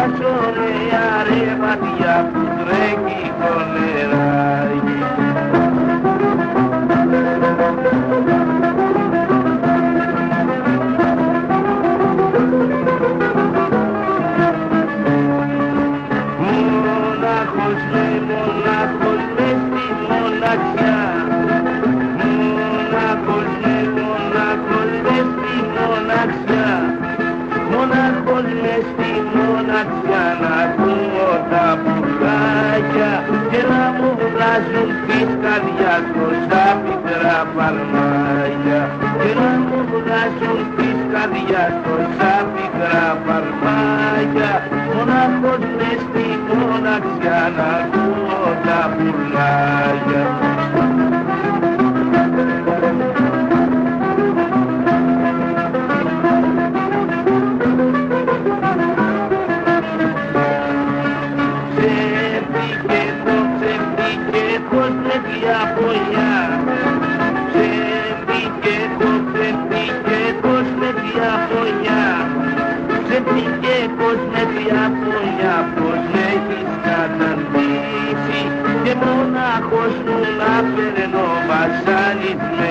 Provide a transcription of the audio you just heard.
Μέσα σ' ωραία ρε ματιά που τρέχει το νεράκι Μονάχος με μονάχος μες στη μοναξιά μοναξιά να ακούω τα πουλάκια και να μου βγάζουν της καρδιάς τόσα πικρά παλμάκια και να μου βγάζουν της καρδιάς τόσα πικρά παλμάκια μονάχος μες στη μοναξιά να ακούω ξεφύγε πως με διαπολιά Ξέφυγε το ξεφύγε πως με διαπολιά Ξέφυγε πως με διαπολιά πως με έχεις καταντήσει. Και μονάχος μου να περνώ βασανισμένη